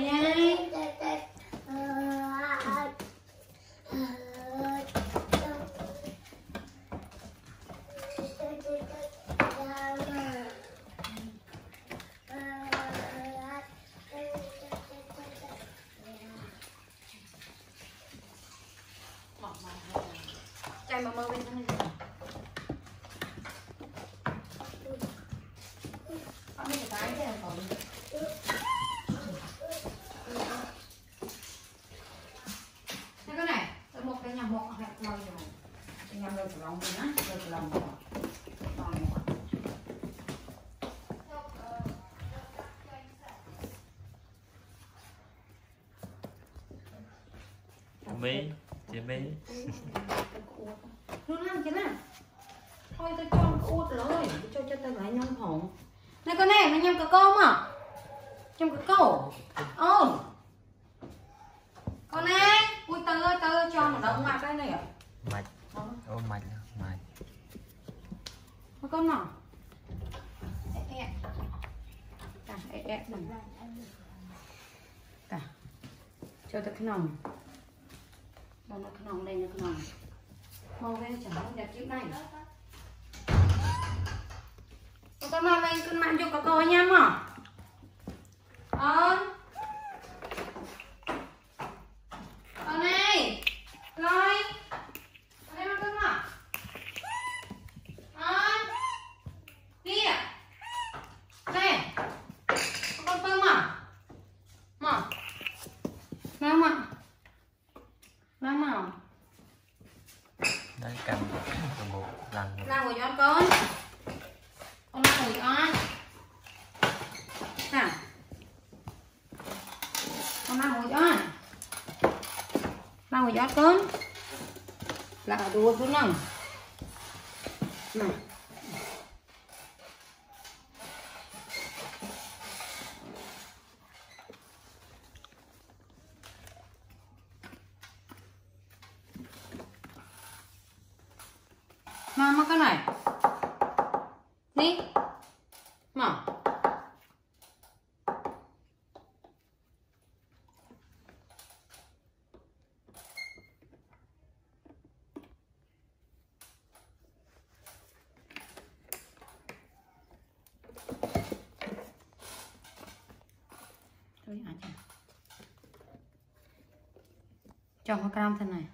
Đây đây. Chạy mà mơ bên trong này. Con đi cái cái này còn. Thế cái này, tôi một cái nhà một hoặc lâu rồi. Cái nhà của lòng nhá, của lòng rồi. Chị My Nó làm chứ nào Thôi tôi cho nó uất rồi. Cho cho tôi lại nhông hồn Này con này, mày nhâm cả con mà Nhâm cả câu Ôn Con. Này Ui tớ ơi, cho nó đậu mặt đây này à? Mạch. Ô mạch mạch. Mà con nào? Ê, ê Cả, ê, đừng Cả. Cho tôi cái nòng. Đâu nó cái nòng đây, nó cái nòng. Mau về chẳng đẹp chữ này. Con nào đây con mạng cho có coi nha mà Con Con này Coi Con đây mà con mà Con Đi à Đây Con con mà Mà Nào mà Nào mà đang cầm cầm một lần một Nào của cho con Con nào của con Nào Con nào của con mau của cho Là đùa con nào Mà mà cái này Đi Mà Thôi à chà cho cái cam thế này.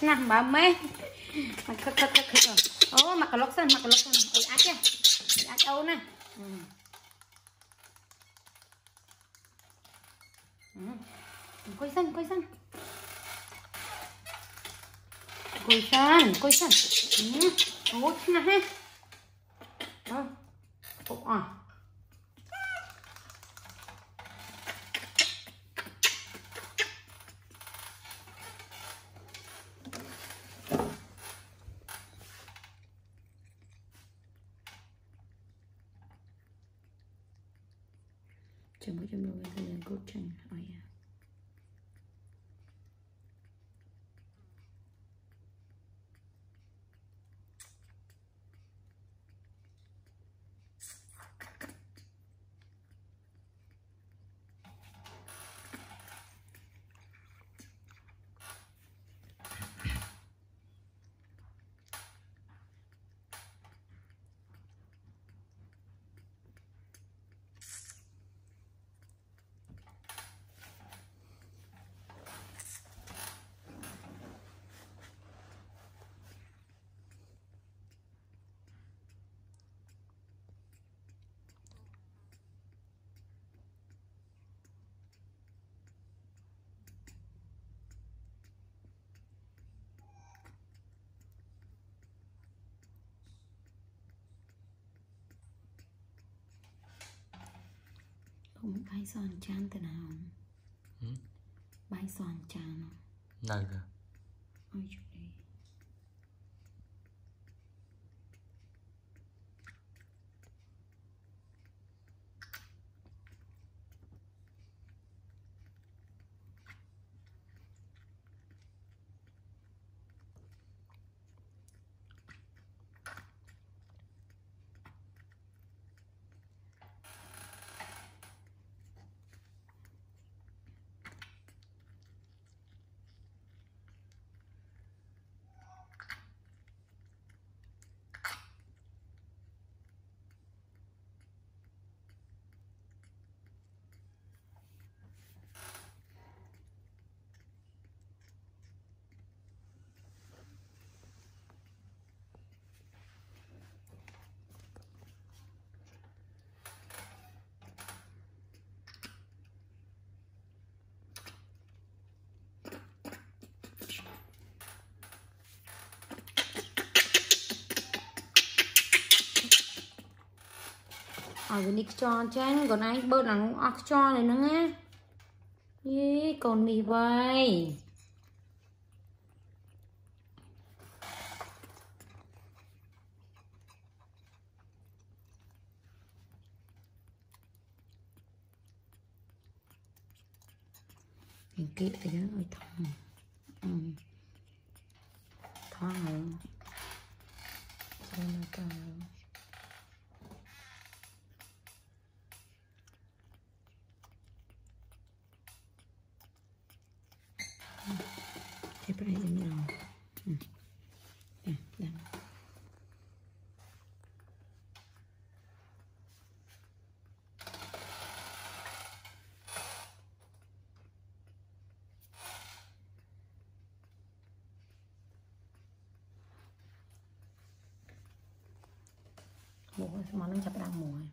À nằm bà mê. Mà khắc khắc khắc khắc ô mặc cái lốc xanh mặc cái lốc xanh ôi ác chứ ác âu nè. Ừ. Ừ. Coi xanh, coi xanh Coi xanh, coi ô, ô Ôi, Macam-macam dengan kucing. Oh ya. Yeah. កាយសនចានទៅណាអូនបាយសនចានណាទៅអុយ ឲ្យវានេះខ្យល់ចាញ់កូនឯងបើកអានោះអស់ខ្យល់នៅហ្នឹងណាយីកូនមីវ៉ៃគេអីហ្នឹងឲ្យធំ មកហ្នឹងចាប់ដើមមកហើយ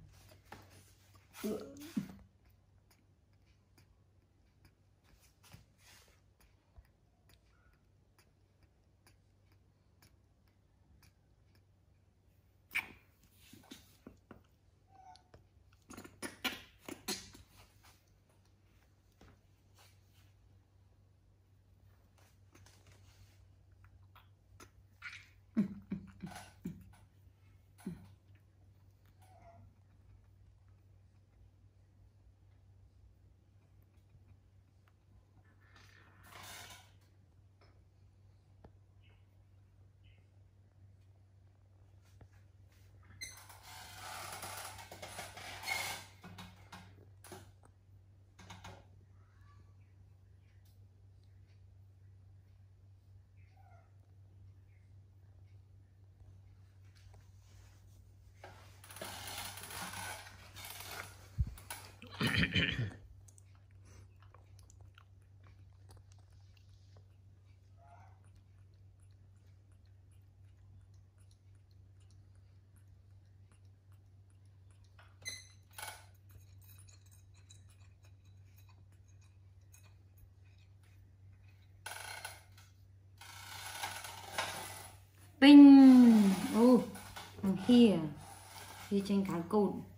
Bing! Oh, I'm here. Here trên cả cột.